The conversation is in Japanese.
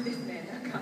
ですね。なんか